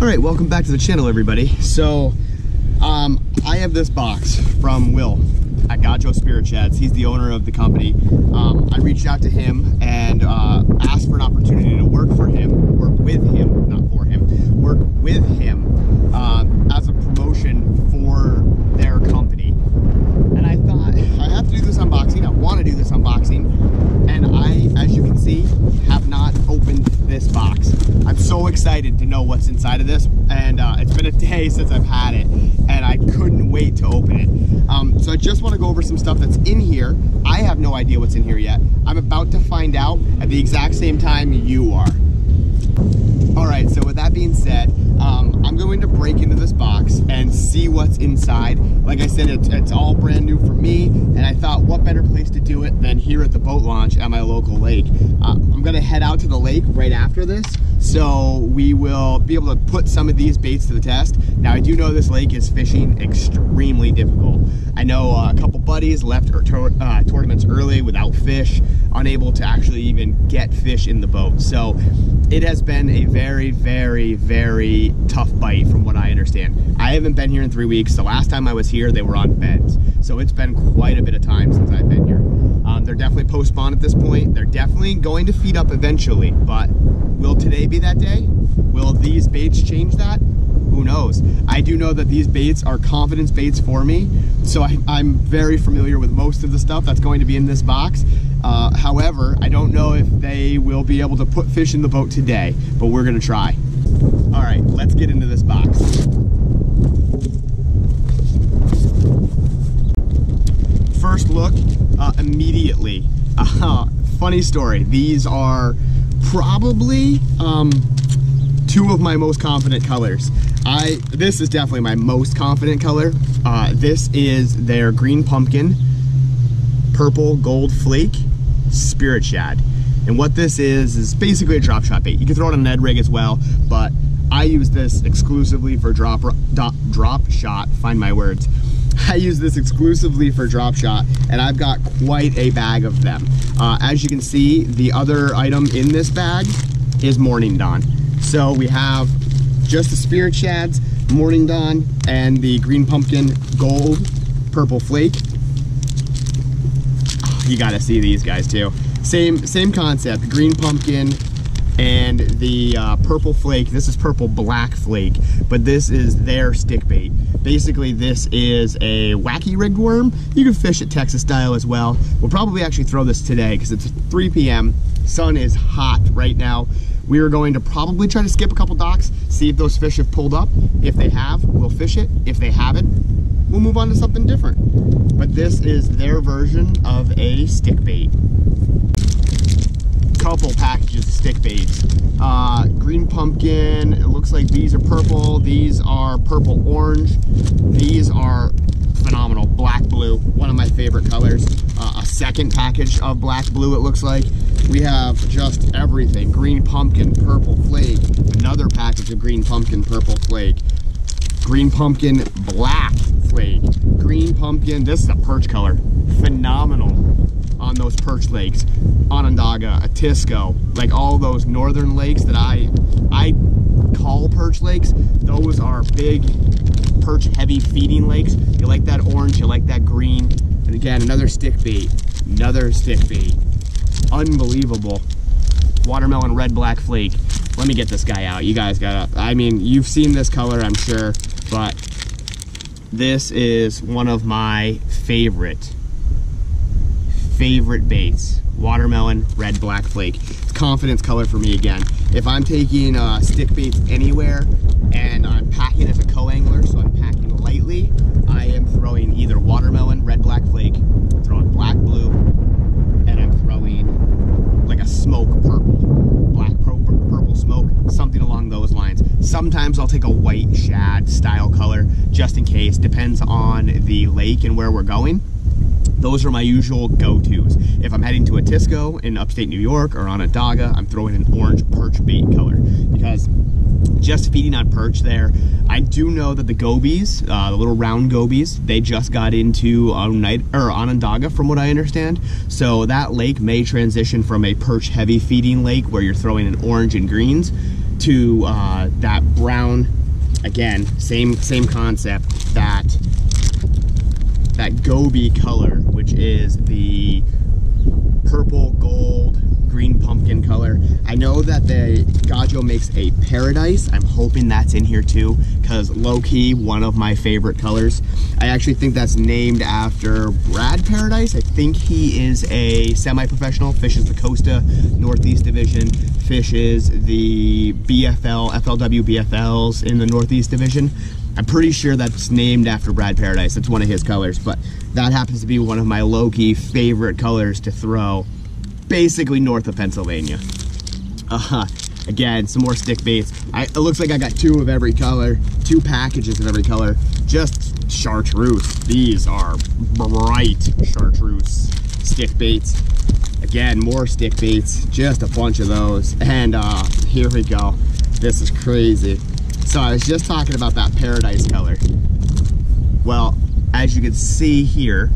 All right, welcome back to the channel, everybody. So, um, I have this box from Will at Gajo Spirit Shads. He's the owner of the company. Um, I reached out to him and uh, asked for an opportunity to work for him, work with him, not for him, work with him uh, as a promotion for their company. And I thought, I have to do this unboxing. I want to do this unboxing. And I, as you can see, have not opened this box. I'm so excited to know what's inside of this. And uh, it's been a day since I've had it and I couldn't wait to open it. Um, so I just want to go over some stuff that's in here. I have no idea what's in here yet. I'm about to find out at the exact same time you are. All right, so with that being said, um, I'm going to break into this box and see what's inside. Like I said, it's, it's, all brand new for me, and I thought what better place to do it than here at the boat launch at my local lake. Uh, I'm gonna head out to the lake right after this, so we will be able to put some of these baits to the test. Now, I do know this lake is fishing extremely difficult. I know uh, a couple buddies left uh, tournaments early without fish, unable to actually even get fish in the boat. So it has been a very, very, very tough bite from what I understand. I haven't been here in three weeks. The last time I was here, they were on beds. So it's been quite a bit of time since I've been here. Um, they're definitely post-spawn at this point. They're definitely going to feed up eventually, but will today be that day? Will these baits change that? Who knows? I do know that these baits are confidence baits for me, so I, am very familiar with most of the stuff that's going to be in this box. Uh, however, I don't know if they will be able to put fish in the boat today, but we're gonna try. All right, let's get into this box. First look, uh, immediately. Uh, funny story, these are probably um, two of my most confident colors. I This is definitely my most confident color. Uh, this is their green pumpkin purple gold flake spirit shad. And what this is, is basically a drop shot bait. You can throw it on a Ned rig as well, but I use this exclusively for drop, drop, drop shot, find my words. I use this exclusively for drop shot and I've got quite a bag of them. Uh, as you can see, the other item in this bag is Morning Dawn. So we have just the Spirit Shads, Morning Dawn, and the Green Pumpkin Gold Purple Flake. Oh, you gotta see these guys too. Same, same concept, Green Pumpkin, and the uh, purple flake, this is purple black flake, but this is their stick bait. Basically, this is a wacky rigged worm. You can fish it Texas style as well. We'll probably actually throw this today because it's 3 p.m. Sun is hot right now. We are going to probably try to skip a couple docks, see if those fish have pulled up. If they have, we'll fish it. If they haven't, we'll move on to something different. But this is their version of a stick bait couple packages of stick baits. Uh, green pumpkin, it looks like these are purple, these are purple orange, these are phenomenal, black blue, one of my favorite colors. Uh, second package of black blue it looks like. We have just everything, green pumpkin, purple flake, another package of green pumpkin, purple flake, green pumpkin, black flake, green pumpkin, this is a perch color, phenomenal on those perch lakes, Onondaga, Otisco, like all those northern lakes that I I call perch lakes. Those are big perch heavy feeding lakes. You like that orange, you like that green. And again, another stick bait, another stick bait. Unbelievable. Watermelon red black flake. Let me get this guy out. You guys gotta, I mean, you've seen this color, I'm sure, but this is one of my favorite favorite baits. Watermelon, red, black flake. It's confidence color for me again. If I'm taking uh, stick baits anywhere and I'm packing as a co-angler, so I'm packing lightly, I am throwing either watermelon, red, black flake, I'm throwing black, blue, and I'm throwing like a smoke purple, black purple smoke, something along those lines. Sometimes I'll take a white shad style color just in case, depends on the lake and where we're going those are my usual go-tos. If I'm heading to Otisco in upstate New York or on Onondaga, I'm throwing an orange perch bait color because just feeding on perch there. I do know that the gobies, uh, the little round gobies, they just got into night or Onondaga from what I understand. So that lake may transition from a perch heavy feeding lake where you're throwing in orange and greens to uh, that brown, again, same same concept, that that goby color, which is the purple, gold, green pumpkin color. I know that the Gajo makes a paradise. I'm hoping that's in here too, because low-key, one of my favorite colors. I actually think that's named after Brad Paradise. I think he is a semi-professional, fishes the Costa Northeast Division, fishes the BFL, FLW BFLs in the Northeast Division. I'm pretty sure that's named after Brad Paradise. That's one of his colors, but that happens to be one of my low-key favorite colors to throw basically north of Pennsylvania. Uh, huh. again, some more stick baits. I, it looks like I got two of every color, two packages of every color. Just chartreuse. These are bright chartreuse stick baits. Again, more stick baits, just a bunch of those. And uh, here we go. This is crazy. So I was just talking about that paradise color. Well, as you can see here,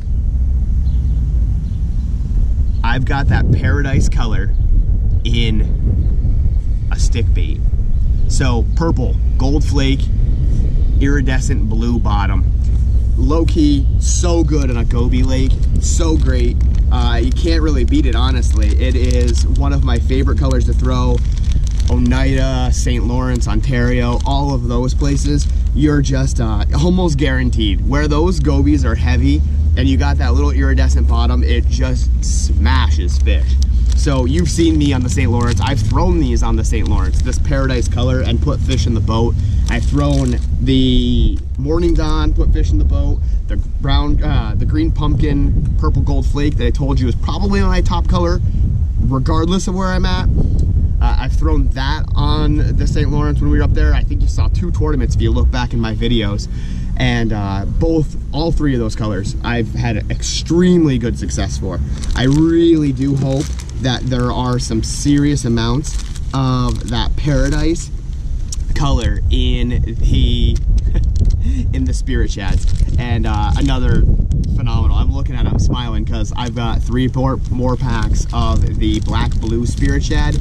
I've got that paradise color in a stick bait. So purple, gold flake, iridescent blue bottom. Low key, so good on a goby lake, so great. Uh, you can't really beat it, honestly. It is one of my favorite colors to throw. Oneida, St. Lawrence, Ontario, all of those places, you're just uh, almost guaranteed. Where those gobies are heavy and you got that little iridescent bottom, it just smashes fish. So you've seen me on the St. Lawrence. I've thrown these on the St. Lawrence, this paradise color, and put fish in the boat. I've thrown the Morning Dawn, put fish in the boat. The brown, uh, the green pumpkin, purple gold flake that I told you is probably my top color, regardless of where I'm at. Uh, I've thrown that on the St. Lawrence when we were up there. I think you saw two tournaments if you look back in my videos. And uh, both, all three of those colors, I've had extremely good success for. I really do hope that there are some serious amounts of that paradise color in the in the spirit shads and uh, another phenomenal i'm looking at i'm smiling because i've got three more, more packs of the black blue spirit shad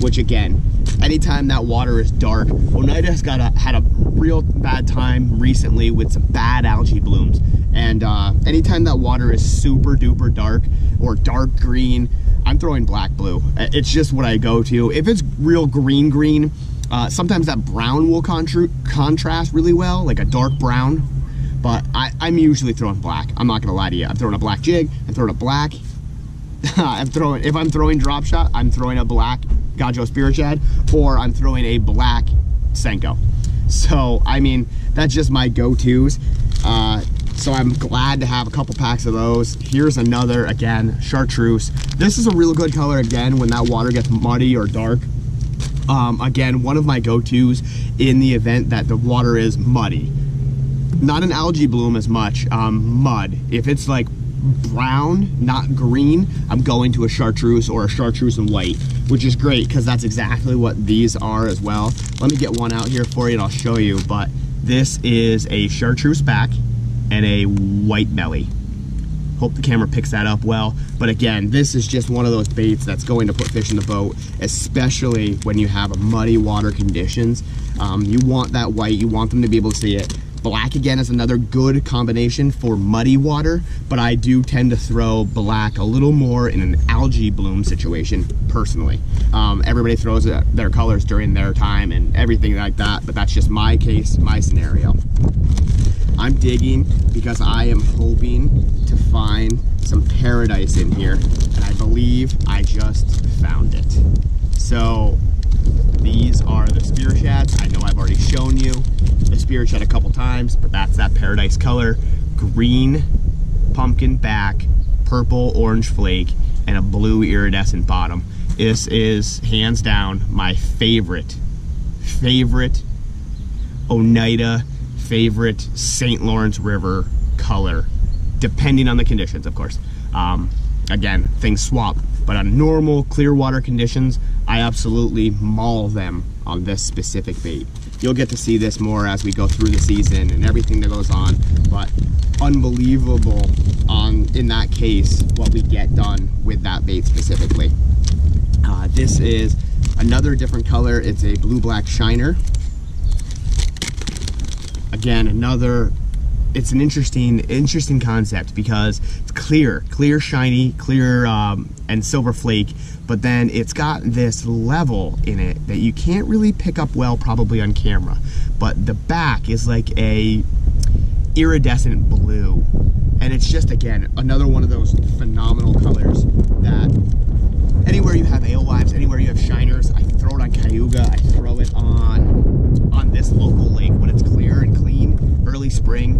which again anytime that water is dark oneida has got a, had a real bad time recently with some bad algae blooms. And uh, anytime that water is super duper dark or dark green i'm throwing black blue. It's just what i go to. If it's real green green uh, sometimes that brown will contra contrast really well, like a dark brown, but I, am usually throwing black. I'm not gonna lie to you. I'm throwing a black jig, I'm throwing a black. I'm throwing, if I'm throwing drop shot, I'm throwing a black Gajo Spirit Shad, or I'm throwing a black Senko. So, I mean, that's just my go-tos. Uh, so I'm glad to have a couple packs of those. Here's another, again, chartreuse. This is a real good color, again, when that water gets muddy or dark. Um, again, one of my go-tos in the event that the water is muddy. Not an algae bloom as much, um, mud. If it's like brown, not green, I'm going to a chartreuse or a chartreuse and white, which is great because that's exactly what these are as well. Let me get one out here for you and I'll show you, but this is a chartreuse back and a white belly. Hope the camera picks that up well. But again, this is just one of those baits that's going to put fish in the boat, especially when you have muddy water conditions. Um, you want that white, you want them to be able to see it. Black again is another good combination for muddy water, but I do tend to throw black a little more in an algae bloom situation personally. Um, everybody throws their colors during their time and everything like that, but that's just my case, my scenario. I'm digging because I am hoping to find some paradise in here and I believe I just found it. So these are the spirit shads. I know I've already shown you the spirit shad a couple times, but that's that paradise color. Green pumpkin back, purple orange flake, and a blue iridescent bottom. This is hands down my favorite, favorite Oneida favorite St. Lawrence River color, depending on the conditions, of course. Um, again, things swap, but on normal clear water conditions, I absolutely maul them on this specific bait. You'll get to see this more as we go through the season and everything that goes on, but unbelievable on, in that case, what we get done with that bait specifically. Uh, this is Another different color, it's a blue black shiner. Again, another it's an interesting interesting concept because it's clear clear shiny clear um, and silver flake but then it's got this level in it that you can't really pick up well probably on camera. But the back is like a iridescent blue. And it's just again another one of those phenomenal colors that anywhere you have alewives anywhere you have shiners i throw it on cayuga i throw it on on this local lake when it's clear and clean early spring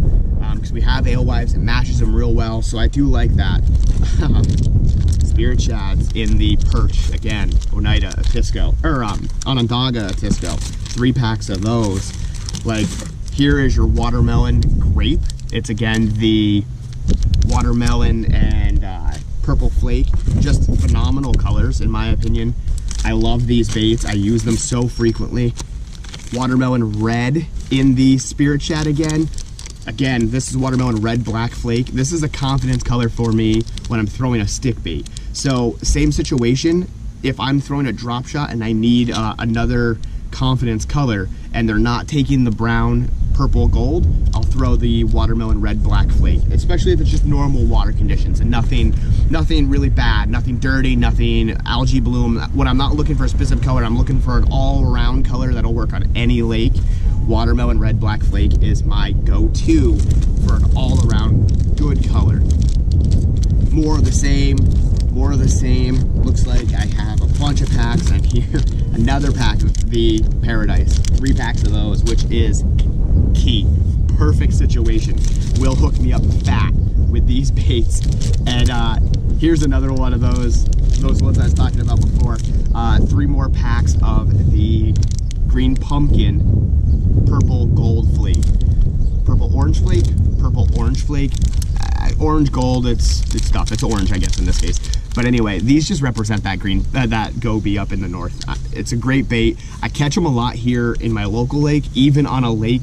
because um, we have alewives it mashes them real well so i do like that spirit shads in the perch again oneida Otisco or um onondaga Otisco three packs of those like here is your watermelon grape. It's again the watermelon and uh, purple flake. Just phenomenal colors in my opinion. I love these baits. I use them so frequently. Watermelon red in the spirit shad again. Again, this is watermelon red black flake. This is a confidence color for me when I'm throwing a stick bait. So same situation, if I'm throwing a drop shot and I need uh, another confidence color and they're not taking the brown purple gold I'll throw the watermelon red black flake especially if it's just normal water conditions and nothing nothing really bad nothing dirty nothing algae bloom when I'm not looking for a specific color I'm looking for an all-around color that'll work on any lake watermelon red black flake is my go-to for an all-around good color more of the same more of the same. Looks like I have a bunch of packs and here another pack of the Paradise. Three packs of those, which is key. Perfect situation. Will hook me up fat with these baits. And uh, here's another one of those, those ones I was talking about before. Uh, three more packs of the green pumpkin purple gold flake. Purple orange flake, purple orange flake, uh, orange gold, it's, it's stuff. It's orange, I guess, in this case. But anyway, these just represent that green, uh, that goby up in the north. Uh, it's a great bait. I catch them a lot here in my local lake, even on a lake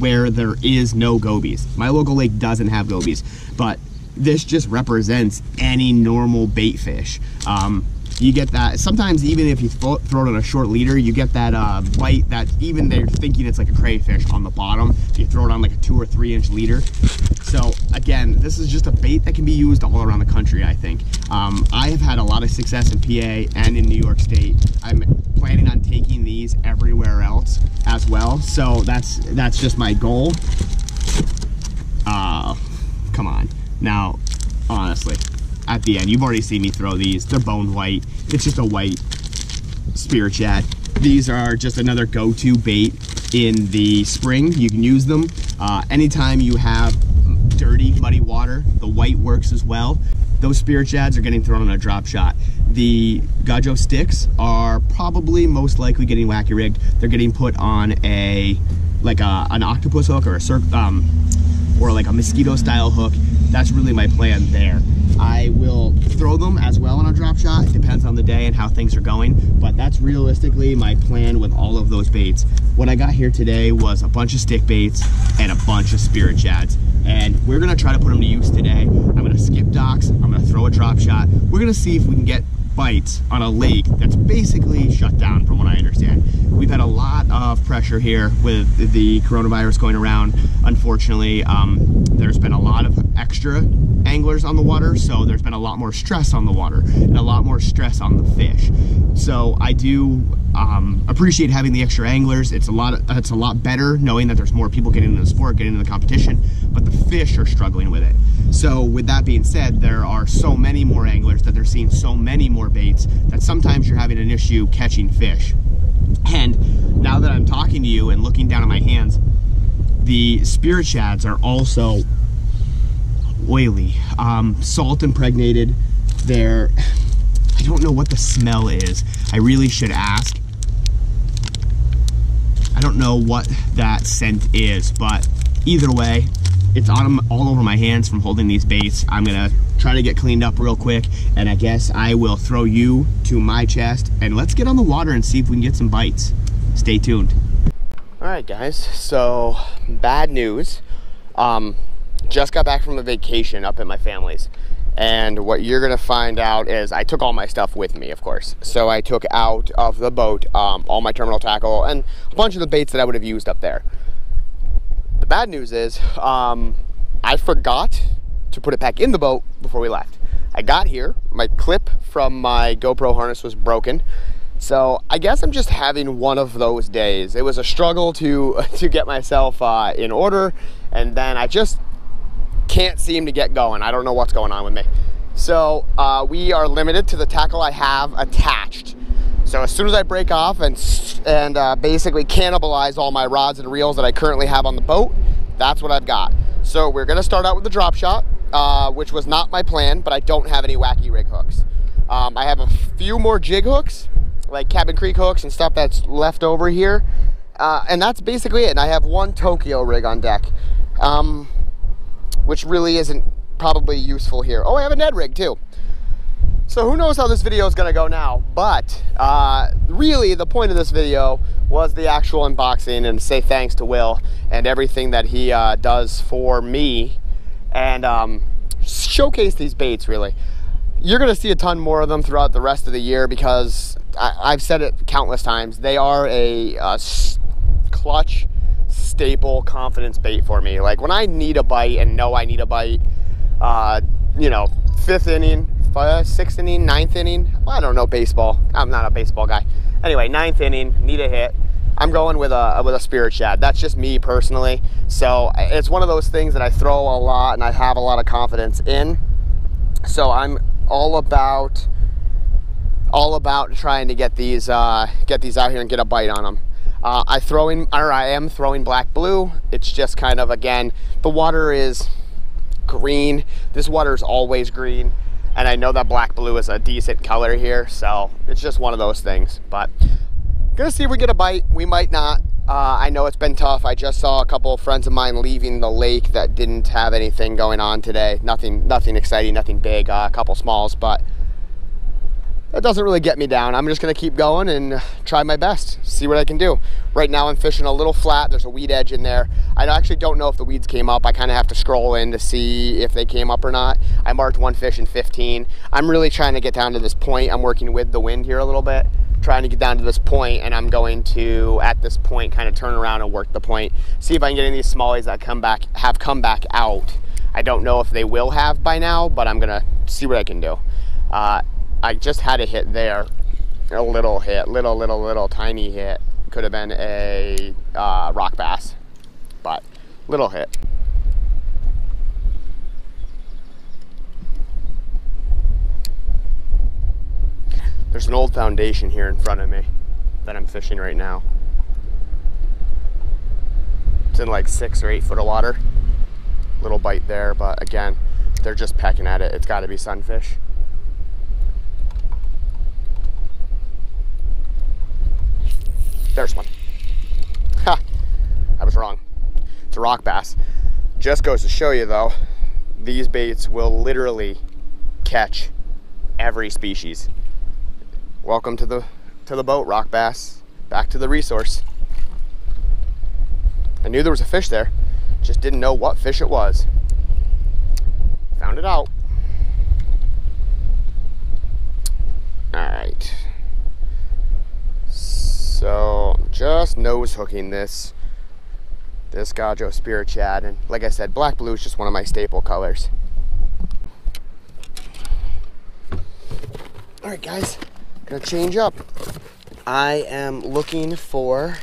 where there is no gobies. My local lake doesn't have gobies, but this just represents any normal bait fish. Um, you get that. Sometimes even if you throw, it on a short leader you get that uh, bite that even they're thinking it's like a crayfish on the bottom. If you throw it on like a two or three inch leader. So again this is just a bait that can be used all around the country I think. Um, I have had a lot of success in PA and in New York State. I'm planning on taking these everywhere else as well. So that's that's just my goal. Uh come on. Now honestly at the end. You've already seen me throw these. They're bone white. It's just a white spirit shad. These are just another go-to bait in the spring. You can use them uh, anytime you have dirty, muddy water. The white works as well. Those spirit shads are getting thrown on a drop shot. The Gajo sticks are probably most likely getting wacky rigged. They're getting put on a like a, an octopus hook or a um, or like a mosquito style hook. That's really my plan there. I will throw them as well on a drop shot. It depends on the day and how things are going, but that's realistically my plan with all of those baits. What I got here today was a bunch of stick baits and a bunch of spirit shads. And we're gonna try to put them to use today. I'm gonna skip docks, I'm gonna throw a drop shot. We're gonna see if we can get bites on a lake that's basically shut down from what I understand. We've had a lot of pressure here with the coronavirus going around. Unfortunately, um, there's been a lot of extra anglers on the water, so there's been a lot more stress on the water and a lot more stress on the fish. So I do um, appreciate having the extra anglers. It's a lot. It's a lot better knowing that there's more people getting into the sport, getting into the competition, but the fish are struggling with it. So with that being said, there are so many more anglers that they're seeing so many more baits that sometimes you're having an issue catching fish. And now that I'm talking to you and looking down at my hands, the spirit shads are also oily, um, salt impregnated. They're, I don't know what the smell is. I really should ask. I don't know what that scent is, but either way, it's on all over my hands from holding these baits. I'm gonna try to get cleaned up real quick, and I guess I will throw you to my chest, and let's get on the water and see if we can get some bites. Stay tuned. All right, guys, so bad news. Um, just got back from a vacation up at my family's, And what you're gonna find out is I took all my stuff with me, of course. So I took out of the boat um, all my terminal tackle and a bunch of the baits that I would have used up there. The bad news is um, I forgot to put it back in the boat before we left. I got here, my clip from my GoPro harness was broken. So I guess I'm just having one of those days. It was a struggle to to get myself uh, in order, and then I just can't seem to get going. I don't know what's going on with me. So uh, we are limited to the tackle I have attached. So as soon as I break off and, and uh, basically cannibalize all my rods and reels that I currently have on the boat, that's what I've got. So we're gonna start out with the drop shot, uh, which was not my plan, but I don't have any wacky rig hooks. Um, I have a few more jig hooks, like Cabin Creek hooks and stuff that's left over here. Uh, and that's basically it. And I have one Tokyo rig on deck. Um, which really isn't probably useful here. Oh, I have a Ned rig too. So who knows how this video is gonna go now, but uh, really the point of this video was the actual unboxing and say thanks to Will and everything that he uh, does for me and um, showcase these baits really. You're gonna see a ton more of them throughout the rest of the year because I, have said it countless times. They are a, a clutch staple confidence bait for me. Like when I need a bite and know I need a bite, uh, you know, fifth inning, five, sixth inning, ninth inning. Well, I don't know baseball. I'm not a baseball guy. Anyway, ninth inning, need a hit. I'm going with a with a spirit shad. That's just me personally. So it's one of those things that I throw a lot and I have a lot of confidence in. So I'm all about all about trying to get these uh, get these out here and get a bite on them. Uh, I throw in, or I am throwing black blue. It's just kind of, again, the water is green. This water is always green. And I know that black blue is a decent color here. So it's just one of those things. But gonna see if we get a bite. We might not. Uh, I know it's been tough. I just saw a couple of friends of mine leaving the lake that didn't have anything going on today. Nothing, nothing exciting, nothing big. Uh, a couple smalls, but that doesn't really get me down. I'm just gonna keep going and try my best, see what I can do. Right now I'm fishing a little flat, there's a weed edge in there. I actually don't know if the weeds came up. I kind of have to scroll in to see if they came up or not. I marked one fish in 15. I'm really trying to get down to this point. I'm working with the wind here a little bit, trying to get down to this point and I'm going to, at this point, kind of turn around and work the point. See if I can get any of these smallies that come back, have come back out. I don't know if they will have by now, but I'm gonna see what I can do. Uh, I just had a hit there, a little hit, little, little, little tiny hit. Could have been a uh, rock bass, but little hit. There's an old foundation here in front of me that I'm fishing right now. It's in like six or eight foot of water. Little bite there, but again, they're just pecking at it. It's gotta be sunfish. There's one. Ha! I was wrong. It's a rock bass. Just goes to show you though, these baits will literally catch every species. Welcome to the to the boat, rock bass. Back to the resource. I knew there was a fish there, just didn't know what fish it was. Found it out. All right. So just nose hooking this this Gajo Spirit Shad. And like I said, black blue is just one of my staple colors. All right, guys, gonna change up. I am looking for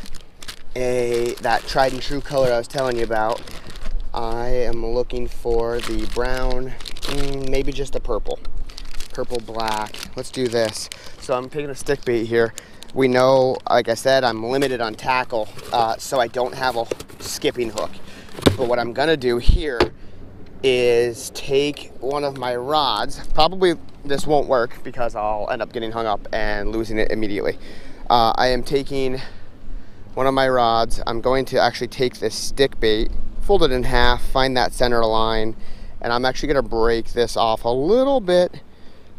a that tried and true color I was telling you about. I am looking for the brown, mm, maybe just a purple. Purple black. Let's do this. So I'm picking a stick bait here we know, like I said, I'm limited on tackle, uh, so I don't have a skipping hook. But what I'm gonna do here is take one of my rods. Probably this won't work because I'll end up getting hung up and losing it immediately. Uh, I am taking one of my rods. I'm going to actually take this stick bait, fold it in half, find that center line, and I'm actually gonna break this off a little bit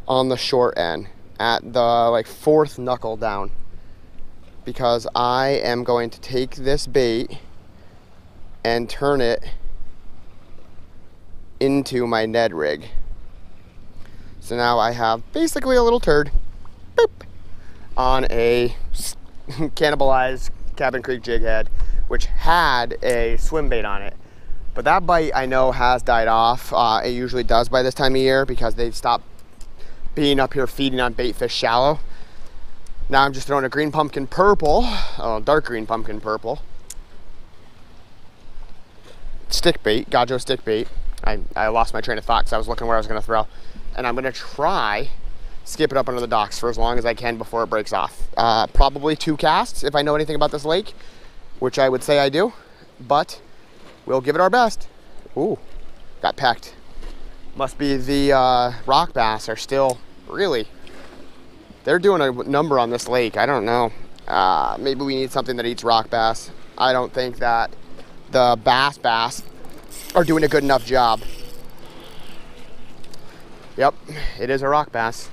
on the short end at the like fourth knuckle down because I am going to take this bait and turn it into my Ned rig. So now I have basically a little turd boop, on a cannibalized Cabin Creek jig head, which had a swim bait on it. But that bite I know has died off. Uh, it usually does by this time of year because they've stopped being up here feeding on bait fish shallow. Now I'm just throwing a green pumpkin purple, oh, dark green pumpkin purple. Stick bait, Gajo stick bait. I, I lost my train of thought because I was looking where I was going to throw. And I'm going to try skip it up under the docks for as long as I can before it breaks off. Uh, probably two casts if I know anything about this lake, which I would say I do, but we'll give it our best. Ooh, got pecked. Must be the uh, rock bass are still really, they're doing a number on this lake. I don't know. Uh, maybe we need something that eats rock bass. I don't think that the bass bass are doing a good enough job. Yep, it is a rock bass.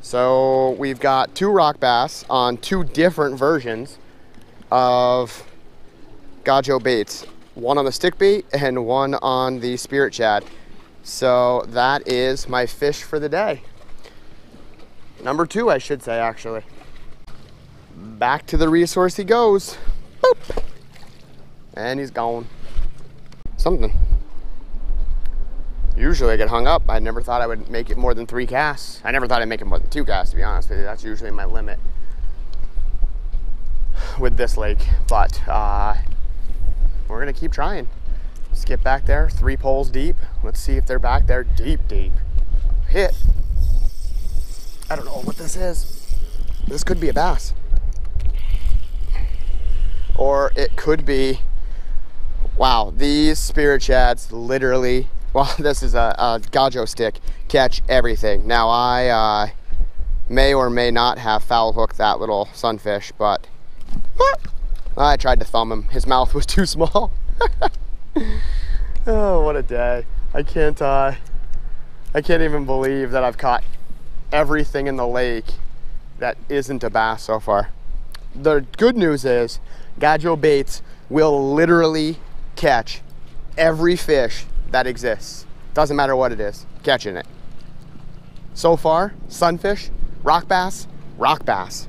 So we've got two rock bass on two different versions of Gajo baits. One on the stick bait and one on the spirit shad. So that is my fish for the day. Number two, I should say, actually. Back to the resource he goes. Boop. And he's gone. Something. Usually I get hung up. I never thought I would make it more than three casts. I never thought I'd make it more than two casts, to be honest with you. That's usually my limit with this lake. But uh, we're gonna keep trying. Let's get back there, three poles deep. Let's see if they're back there deep, deep. Hit. I don't know what this is. This could be a bass. Or it could be, wow, these spirit shads literally well, this is a, a Gajo stick, catch everything. Now I uh, may or may not have foul hooked that little sunfish, but I tried to thumb him. His mouth was too small. oh, what a day. I can't, uh, I can't even believe that I've caught everything in the lake that isn't a bass so far. The good news is Gajo baits will literally catch every fish that exists. Doesn't matter what it is, catching it. So far, sunfish, rock bass, rock bass.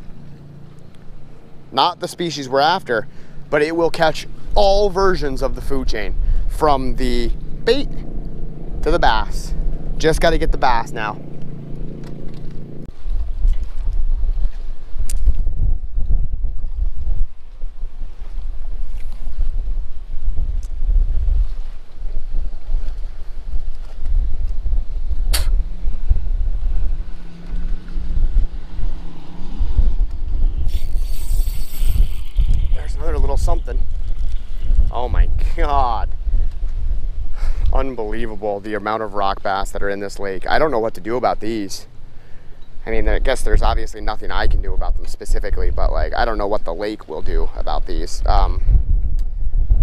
Not the species we're after, but it will catch all versions of the food chain from the bait to the bass. Just got to get the bass now. something. Oh my God. The amount of rock bass that are in this lake. I don't know what to do about these. I mean, I guess there's obviously nothing I can do about them specifically, but like, I don't know what the lake will do about these. Um,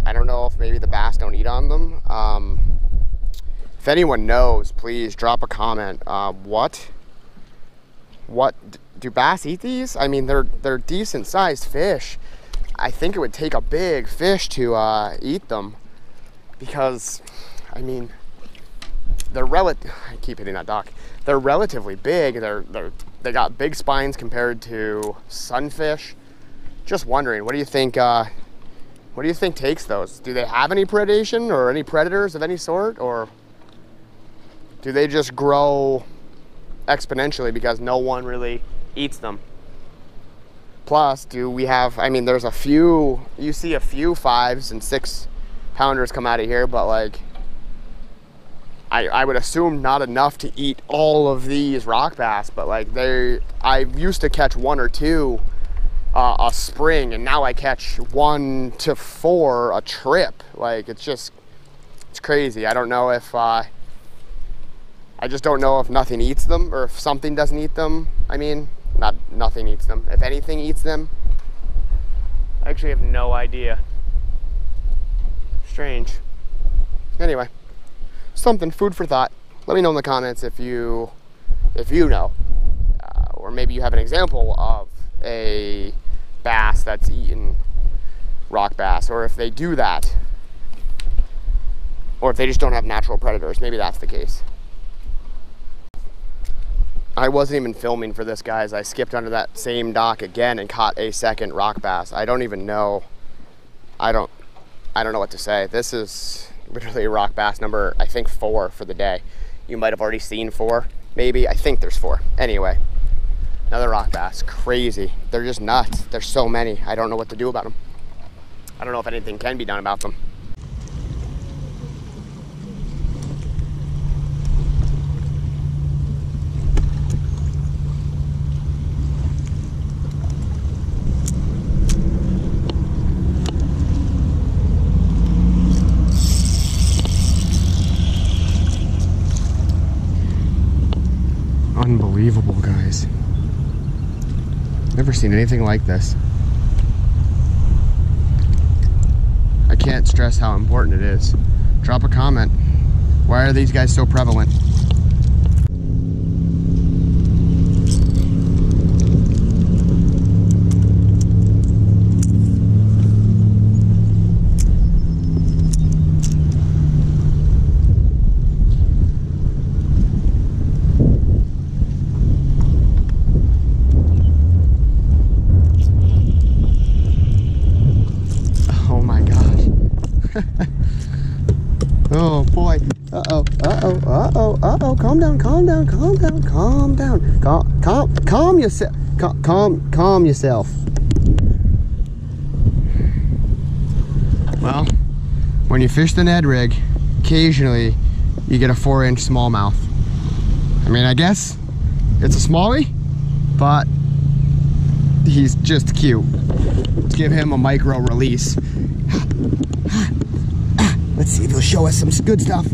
I don't know if maybe the bass don't eat on them. Um, if anyone knows, please drop a comment. Uh, what? What do bass eat these? I mean, they're they're decent sized fish. I think it would take a big fish to uh, eat them because, I mean, they're relative. I keep hitting that dock. They're relatively big. They're they're they got big spines compared to sunfish. Just wondering, what do you think? Uh, what do you think takes those? Do they have any predation or any predators of any sort, or do they just grow exponentially because no one really eats them? Plus, do we have, I mean, there's a few, you see a few fives and six pounders come out of here, but like, I, I would assume not enough to eat all of these rock bass, but like they, I used to catch one or two uh, a spring, and now I catch one to four a trip. Like it's just, it's crazy. I don't know if, uh, I just don't know if nothing eats them or if something doesn't eat them. I mean, not nothing eats them. If anything eats them, I actually have no idea. Strange. Anyway, something food for thought. Let me know in the comments if you if you know, uh, or maybe you have an example of a bass that's eaten rock bass, or if they do that, or if they just don't have natural predators. Maybe that's the case. I wasn't even filming for this, guys. I skipped under that same dock again and caught a second rock bass. I don't even know. I don't. I don't know what to say. This is literally rock bass number, I think, four for the day. You might have already seen four, maybe. I think there's four. Anyway, another rock bass. Crazy. They're just nuts. There's so many. I don't know what to do about them. I don't know if anything can be done about them. Unbelievable, guys. Never seen anything like this. I can't stress how important it is. Drop a comment. Why are these guys so prevalent? Oh my gosh. oh boy. Uh-oh, uh-oh, uh-oh, uh-oh. Calm down, calm down, calm down, calm. Calm, calm, yourself. Calm, calm, calm yourself. Well, when you fish the Ned rig, occasionally you get a four inch smallmouth. I mean, I guess it's a smallie, but he's just cute. Let's give him a micro release. Let's see if he'll show us some good stuff.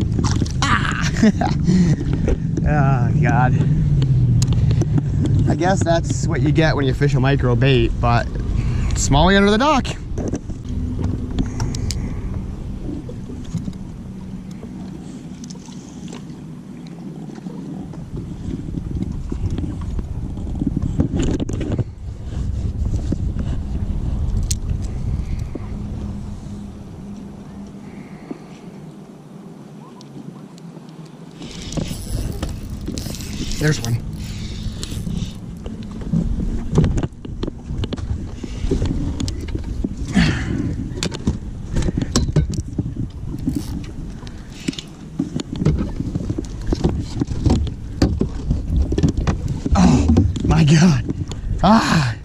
Ah! oh, God. I guess that's what you get when you fish a micro bait, but smallie under the dock. There's one. Oh my god. Ah.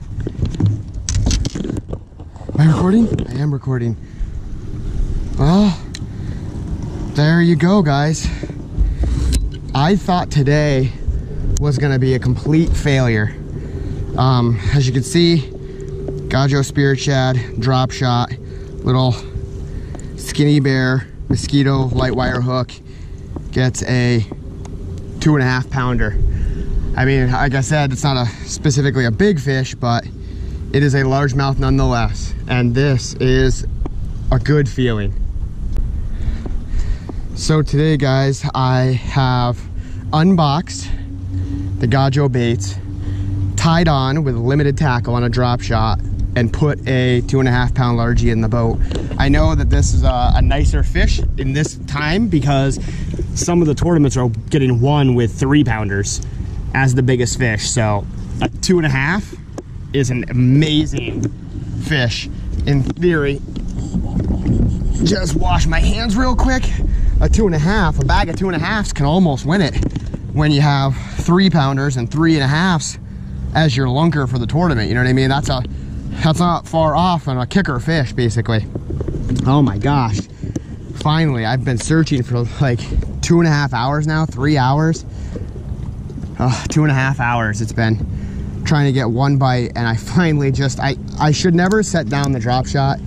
Am I recording? I am recording. Well, there you go, guys. I thought today was gonna be a complete failure. Um, as you can see, Gajo Spirit Shad, drop shot, little skinny bear, mosquito light wire hook, gets a two and a half pounder. I mean, like I said, it's not a specifically a big fish, but it is a largemouth nonetheless. And this is a good feeling. So today, guys, I have unboxed the Gajo baits, tied on with limited tackle on a drop shot, and put a two and a half pound largie in the boat. I know that this is a, a nicer fish in this time because some of the tournaments are getting won with three pounders as the biggest fish. So a two and a half is an amazing fish in theory. Just wash my hands real quick. A two and a half, a bag of two and a halves can almost win it when you have three pounders and three and a halves as your lunker for the tournament. You know what I mean? That's a that's not far off on a kicker fish, basically. Oh my gosh. Finally, I've been searching for like two and a half hours now, three hours. Oh, two and a half hours it's been trying to get one bite and I finally just, I, I should never set down the drop shot.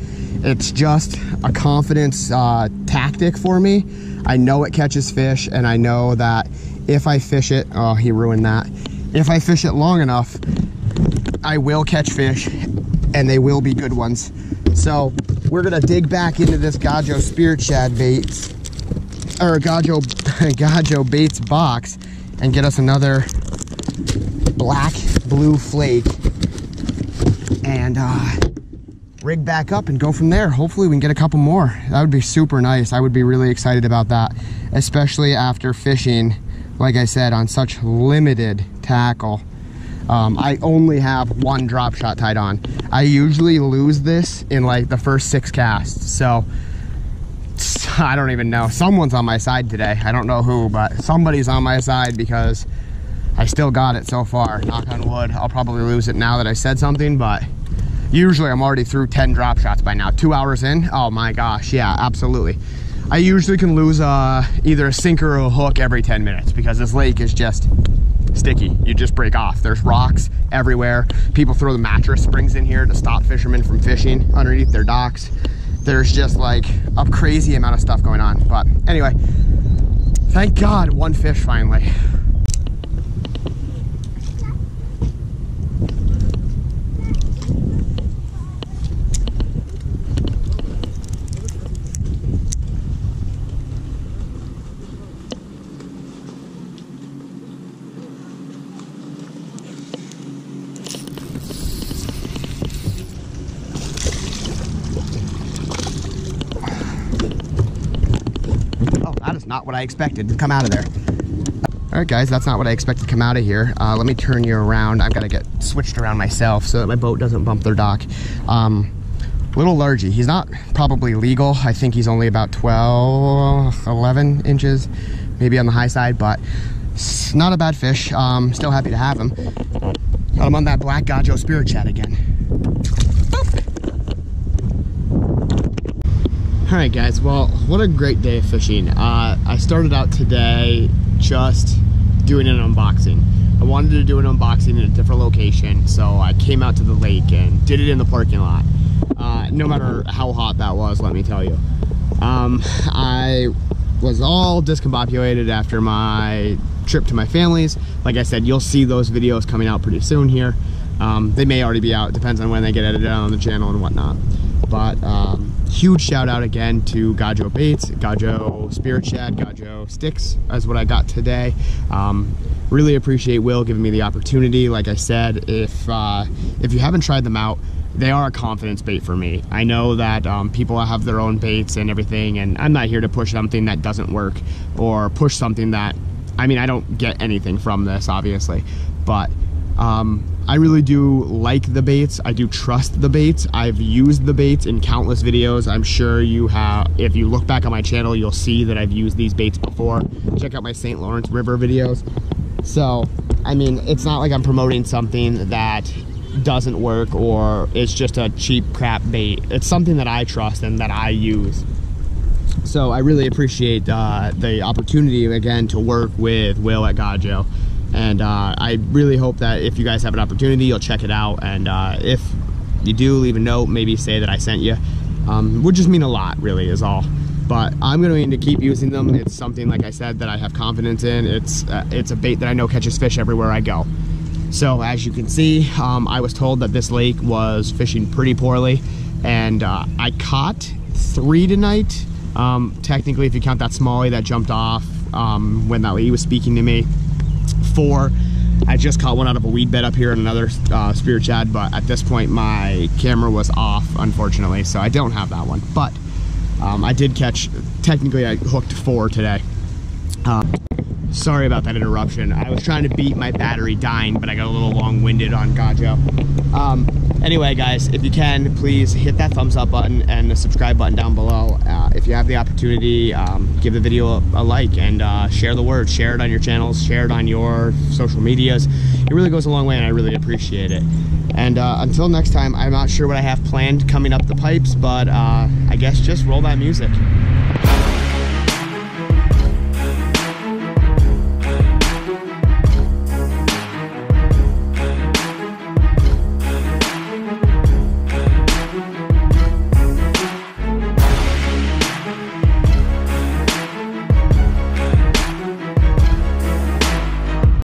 It's just a confidence uh, tactic for me. I know it catches fish and I know that if I fish it, oh, he ruined that. If I fish it long enough, I will catch fish and they will be good ones. So we're gonna dig back into this Gajo Spirit Shad baits, or Gajo, Gajo baits box and get us another black blue flake and uh, rig back up and go from there. Hopefully we can get a couple more. That would be super nice. I would be really excited about that, especially after fishing, like I said, on such limited tackle. Um, I only have one drop shot tied on. I usually lose this in like the first six casts. So I don't even know. Someone's on my side today. I don't know who, but somebody's on my side because I still got it so far. Knock on wood. I'll probably lose it now that I said something, but usually I'm already through 10 drop shots by now. Two hours in? Oh my gosh, yeah, absolutely. I usually can lose uh, either a sinker or a hook every 10 minutes because this lake is just sticky. You just break off. There's rocks everywhere. People throw the mattress springs in here to stop fishermen from fishing underneath their docks. There's just like a crazy amount of stuff going on. But anyway, thank God one fish finally. not what I expected to come out of there. All right, guys, that's not what I expected to come out of here. Uh, let me turn you around. I've got to get switched around myself so that my boat doesn't bump their dock. Um, little largy. He's not probably legal. I think he's only about 12, 11 inches, maybe on the high side, but not a bad fish. Um, still happy to have him. Him on that black Gajo Spirit Shad again. All right, guys. Well, what a great day of fishing. Uh, I started out today just doing an unboxing. I wanted to do an unboxing in a different location, so I came out to the lake and did it in the parking lot. Uh, no matter how hot that was, let me tell you. Um, I was all discombobulated after my trip to my family's. Like I said, you'll see those videos coming out pretty soon here. Um, they may already be out, depends on when they get edited on the channel and whatnot. But um, huge shout out again to Gajo Baits, Gajo Spirit Shad, Gajo Sticks as what I got today. Um, really appreciate Will giving me the opportunity. Like I said, if uh, if you haven't tried them out, they are a confidence bait for me. I know that um, people have their own baits and everything, and I'm not here to push something that doesn't work or push something that, I mean, I don't get anything from this, obviously, but um, I really do like the baits. I do trust the baits. I've used the baits in countless videos. I'm sure you have, if you look back on my channel, you'll see that I've used these baits before. Check out my St. Lawrence River videos. So, I mean, it's not like I'm promoting something that doesn't work or it's just a cheap crap bait. It's something that I trust and that I use. So I really appreciate uh, the opportunity again to work with Will at Gajo and uh, I really hope that if you guys have an opportunity you'll check it out. And uh, if you do leave a note maybe say that I sent you. Um, would just mean a lot really is all. But I'm going to keep using them. It's something like I said that I have confidence in. It's uh, it's a bait that I know catches fish everywhere I go. So as you can see um, I was told that this lake was fishing pretty poorly. And uh, I caught three tonight. Um, technically if you count that smallie that jumped off um, when that lady was speaking to me I just caught one out of a weed bed up here in another uh, spirit shad, but at this point my camera was off, unfortunately, so I don't have that one. But um, I did catch, technically I hooked four today. Um, sorry about that interruption. I was trying to beat my battery dying, but I got a little long-winded on Gajo. Um, anyway, guys, if you can, please hit that thumbs up button and the subscribe button down below. Uh, if you have the opportunity, um, give the video a, a like and uh, share the word. Share it on your channels, share it on your social medias. It really goes a long way and I really appreciate it. And uh, until next time, I'm not sure what I have planned coming up the pipes, but uh, I guess just roll that music.